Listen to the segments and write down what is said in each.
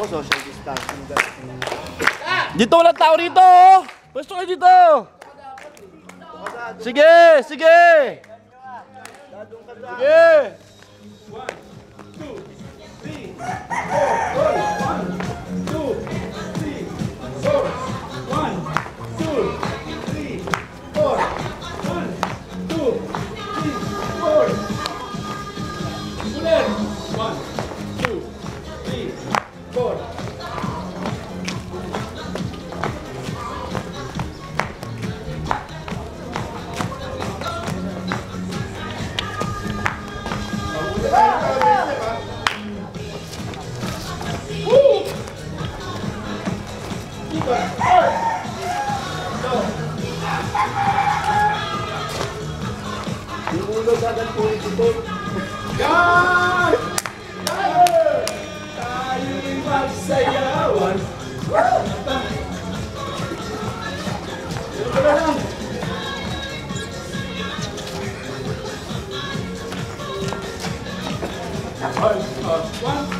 Social distancing. Dito walang tao dito! oh. Pwesto kayo dito! Sige! Sige! Sige! Dinulog agad po ito. Yan! Tayo'y magsayawan. Ka lang. One, two,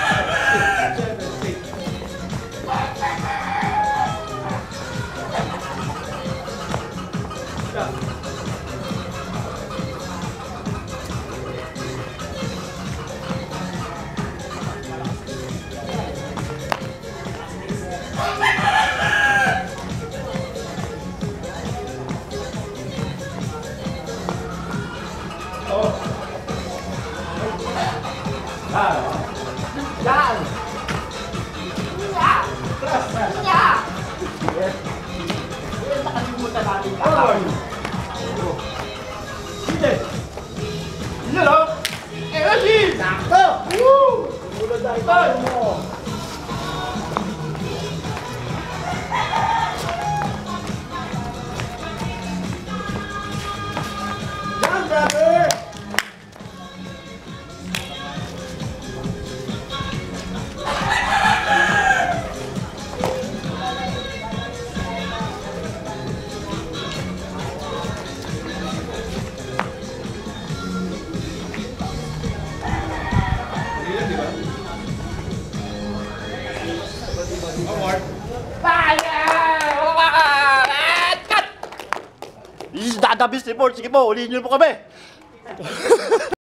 o. Energy. Sakto! Woo! Tumulad na ito mo. database report. Sige po, ulihin niyo po kami.